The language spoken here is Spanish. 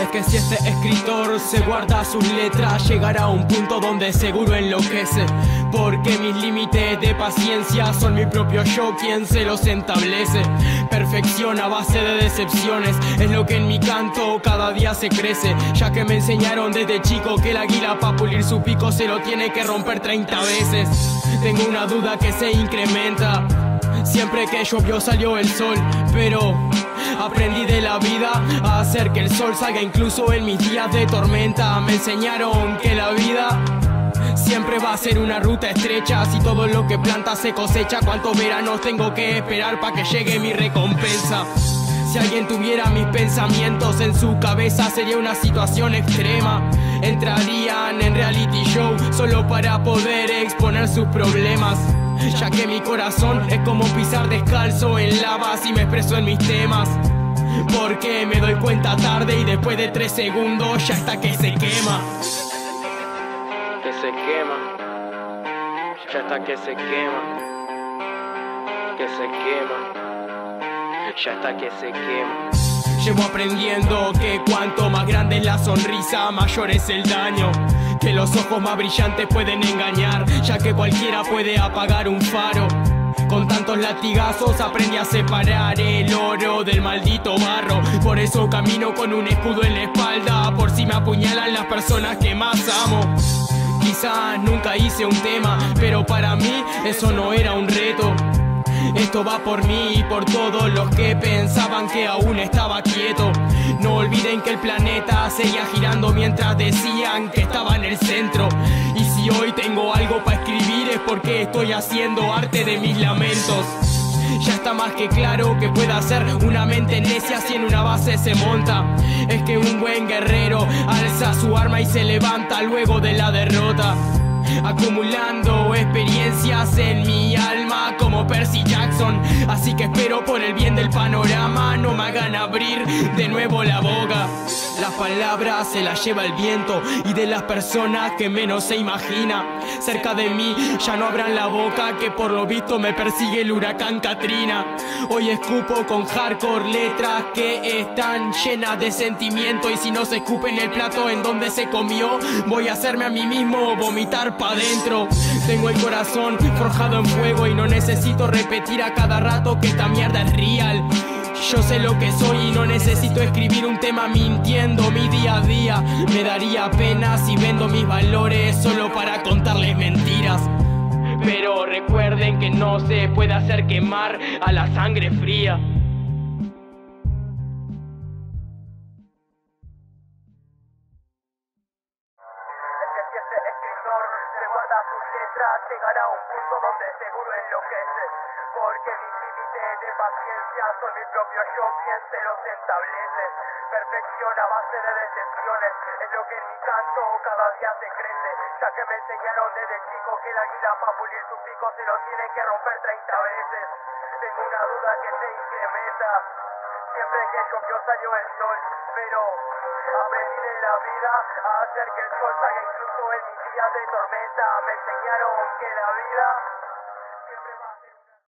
Es que si este escritor se guarda sus letras, llegará a un punto donde seguro enloquece. Porque mis límites de paciencia son mi propio yo quien se los establece. Perfección a base de decepciones es lo que en mi canto cada día se crece. Ya que me enseñaron desde chico que el águila para pulir su pico se lo tiene que romper 30 veces. Tengo una duda que se incrementa. Siempre que llovió salió el sol, pero Aprendí de la vida a hacer que el sol salga incluso en mis días de tormenta. Me enseñaron que la vida Siempre va a ser una ruta estrecha Si todo lo que planta se cosecha ¿Cuántos veranos tengo que esperar para que llegue mi recompensa? Si alguien tuviera mis pensamientos en su cabeza Sería una situación extrema Entrarían en reality show Solo para poder exponer sus problemas ya que mi corazón es como pisar descalzo en lava si me expreso en mis temas. Porque me doy cuenta tarde y después de tres segundos ya está que se quema. Que se quema. Ya está que se quema. Que se quema. Ya está que se quema. Llevo aprendiendo que cuanto más grande es la sonrisa, mayor es el daño. Que los ojos más brillantes pueden engañar, ya que cualquiera puede apagar un faro. Con tantos latigazos aprendí a separar el oro del maldito barro. Por eso camino con un escudo en la espalda, por si me apuñalan las personas que más amo. Quizás nunca hice un tema, pero para mí eso no era un reto. Esto va por mí y por todos los que pensaban que aún estaba quieto. No olviden que el planeta seguía girando mientras decían que estaba en el centro. Y si hoy tengo algo para escribir es porque estoy haciendo arte de mis lamentos. Ya está más que claro que puede ser una mente necia si en una base se monta. Es que un buen guerrero alza su arma y se levanta luego de la derrota acumulando experiencias en mi alma como Percy Jackson. Así que espero por el bien del panorama no me hagan abrir de nuevo la boca. Las palabras se las lleva el viento y de las personas que menos se imagina. Cerca de mí ya no abran la boca que por lo visto me persigue el huracán Katrina. Hoy escupo con hardcore letras que están llenas de sentimiento y si no se escupe en el plato en donde se comió, voy a hacerme a mí mismo vomitar pa' dentro. Tengo el corazón forjado en fuego y no necesito repetir a cada rato que esta mierda es real. Yo sé lo que soy y no necesito escribir un tema mintiendo mi día a día. Me daría pena si vendo mis valores solo para contarles mentiras. Pero recuerden que no se puede hacer quemar a la sangre fría. Si este escritor se guarda sus letras, llegará un punto donde seguro enloquece. Porque de paciencia son mi propio yo quien se los establece. Perfección a base de decepciones es lo que en mi canto cada día se crece. Ya que me enseñaron desde chico que el águila para pulir su pico se lo tiene que romper 30 veces. Tengo una duda que se incrementa. Siempre que llovió salió el sol, pero aprendí de la vida a hacer que el sol salga incluso en mis días de tormenta. Me enseñaron que la vida